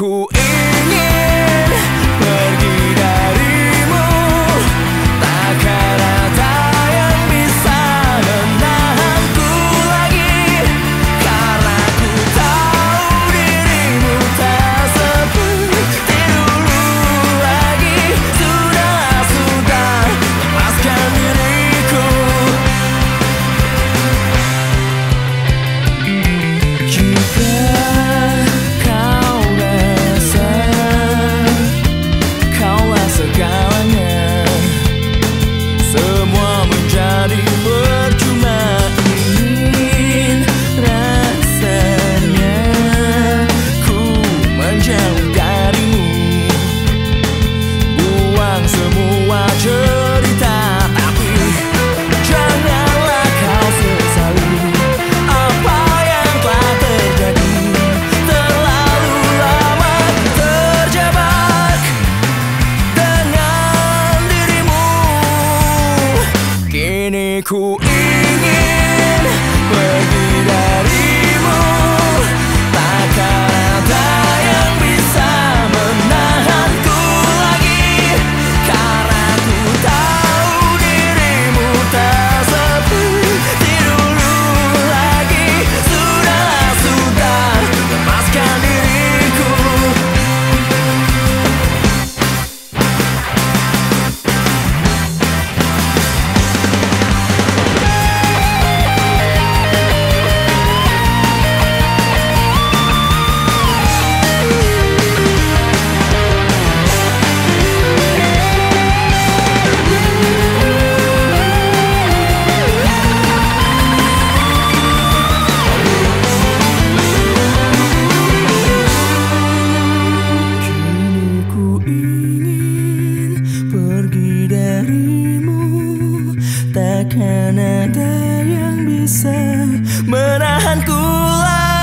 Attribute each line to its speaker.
Speaker 1: cool ku ingin pergi Takkan ada yang bisa menahanku lagi